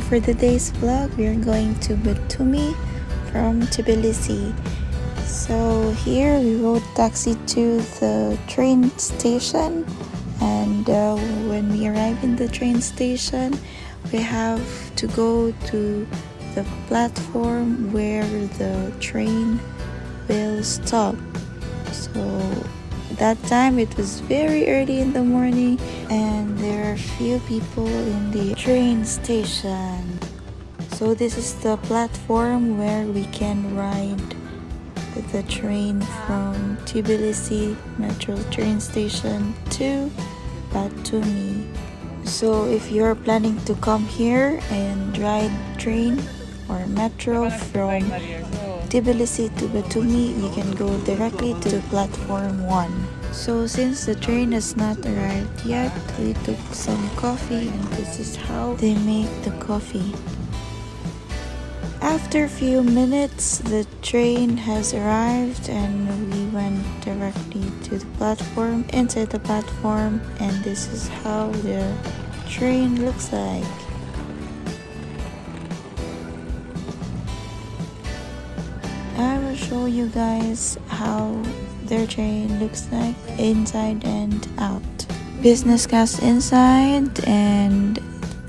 for today's vlog we are going to Batumi from Tbilisi. So here we rode taxi to the train station and uh, when we arrive in the train station we have to go to the platform where the train will stop. So that time it was very early in the morning and there are few people in the train station. So this is the platform where we can ride the train from Tbilisi metro train station to Batumi. So if you're planning to come here and ride train or metro from Tbilisi to Batumi, you can go directly to the platform 1. So since the train has not arrived yet, we took some coffee and this is how they make the coffee. After a few minutes, the train has arrived and we went directly to the platform, inside the platform and this is how the train looks like. Show you guys how their train looks like inside and out. Business class inside and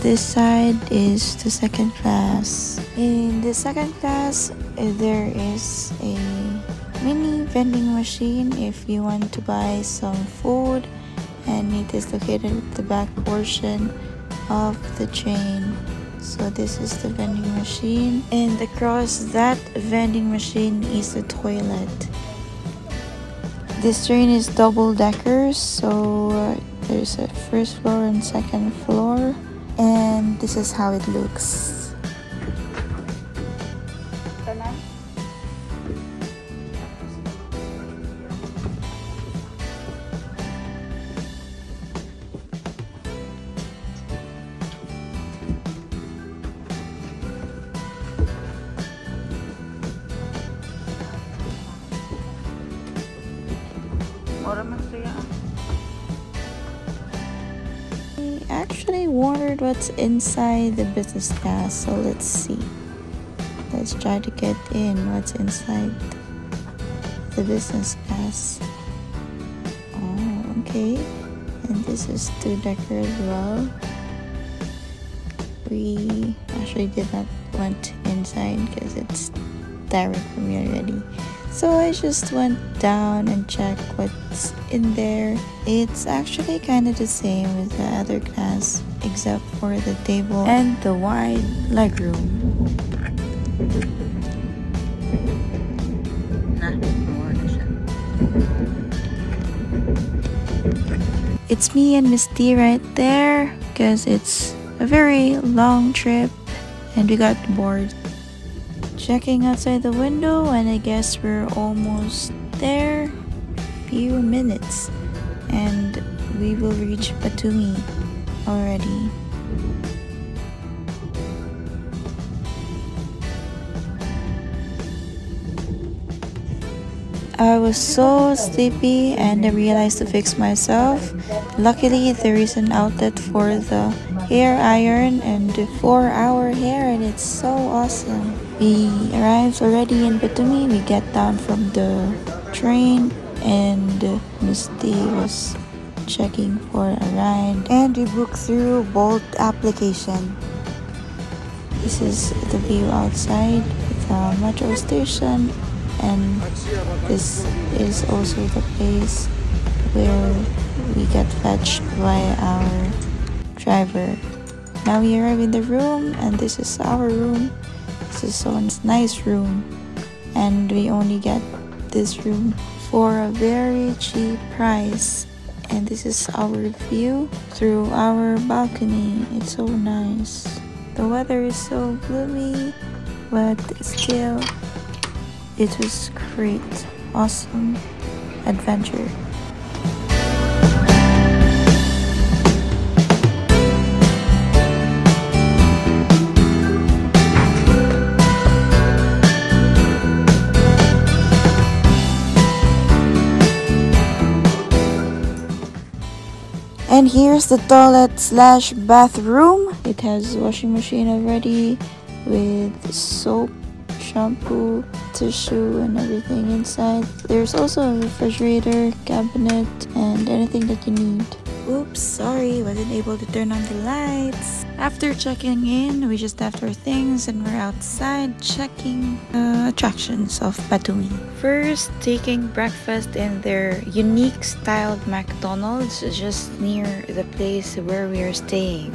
this side is the second class. In the second class uh, there is a mini vending machine if you want to buy some food and it is located at the back portion of the train so this is the vending machine. And across that vending machine is the toilet. This train is double deckers so uh, there's a first floor and second floor. And this is how it looks what's inside the business class, so let's see. Let's try to get in what's inside the business class. Oh, okay. And this is two decker as well. We actually did not went inside because it's tiring for me already. So I just went down and checked what's in there. It's actually kind of the same with the other class except for the table and the wide legroom. It's me and Miss T right there because it's a very long trip and we got bored. Checking outside the window and I guess we're almost there. Few minutes and we will reach Batumi already. I was so sleepy and I realized to fix myself. Luckily, there is an outlet for the hair iron and for our hair and it's so awesome. We arrived already in Batumi. We get down from the train and Misty was checking for a ride and we booked through Bolt application. This is the view outside the metro station and this is also the place where we get fetched by our driver. Now we arrive in the room and this is our room. This is so nice room. And we only get this room for a very cheap price. And this is our view through our balcony. It's so nice. The weather is so gloomy but still it was great, awesome adventure. And here's the toilet slash bathroom. It has washing machine already with soap, shampoo, tissue and everything inside. There's also a refrigerator, cabinet and anything that you need. Oops, sorry, wasn't able to turn on the lights. After checking in, we just left our things and we're outside checking the attractions of Batumi. First, taking breakfast in their unique styled McDonald's just near the place where we are staying.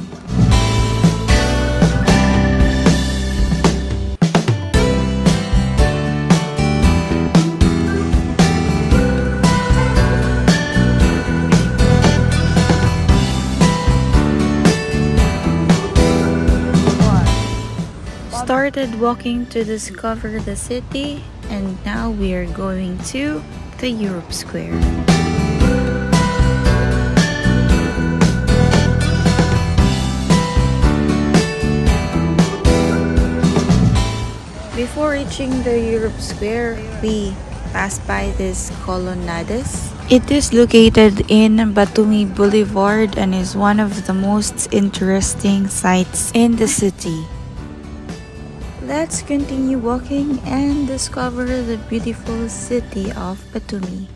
Started walking to discover the city and now we are going to the Europe Square. Before reaching the Europe Square, we passed by this Colonnades. It is located in Batumi Boulevard and is one of the most interesting sites in the city. Let's continue walking and discover the beautiful city of Batumi.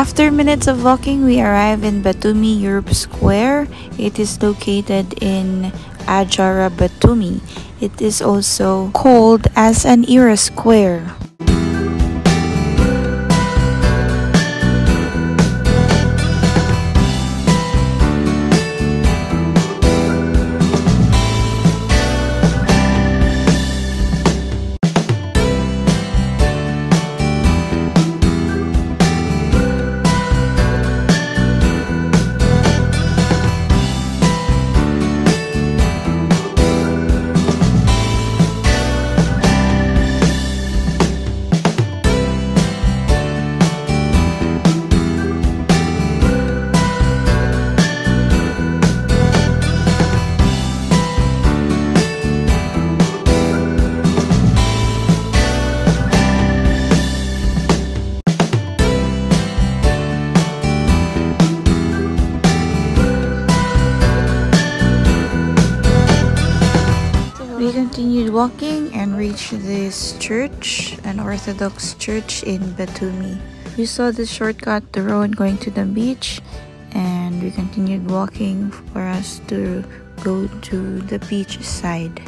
After minutes of walking, we arrive in Batumi Europe Square. It is located in Adjara Batumi. It is also called as an era square. Continued walking and reached this church, an Orthodox church in Batumi. We saw the shortcut, the road going to the beach, and we continued walking for us to go to the beach side.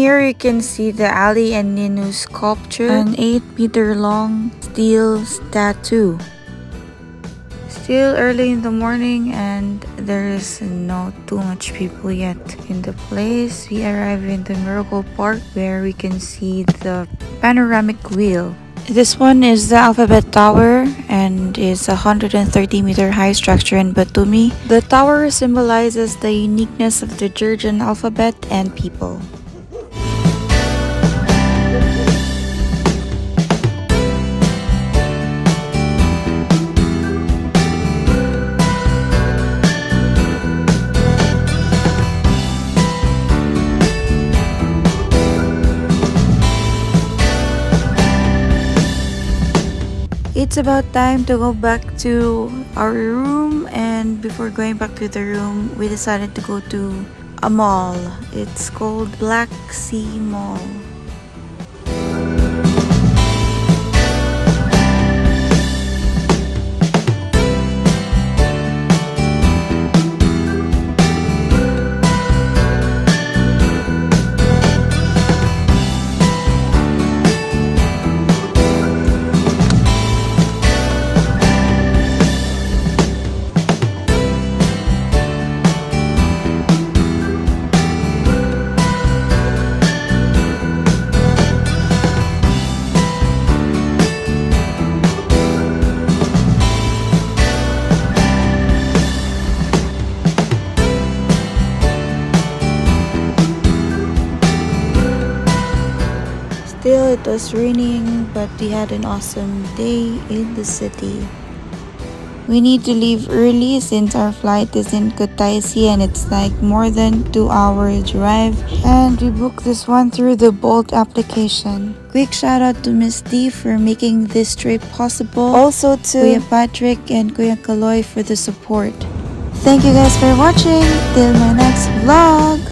Here you can see the Ali and Nino sculpture, an 8 meter long steel statue. Still early in the morning and there is not too much people yet in the place. We arrive in the Miracle Park where we can see the panoramic wheel. This one is the Alphabet Tower and is a 130 meter high structure in Batumi. The tower symbolizes the uniqueness of the Georgian alphabet and people. It's about time to go back to our room and before going back to the room we decided to go to a mall. It's called black sea mall It was raining, but we had an awesome day in the city. We need to leave early since our flight is in Kutaisi and it's like more than two hour drive. And we booked this one through the Bolt application. Quick shout out to Miss D for making this trip possible. Also to Kuya Patrick and Kuya Kaloy for the support. Thank you guys for watching. Till my next vlog.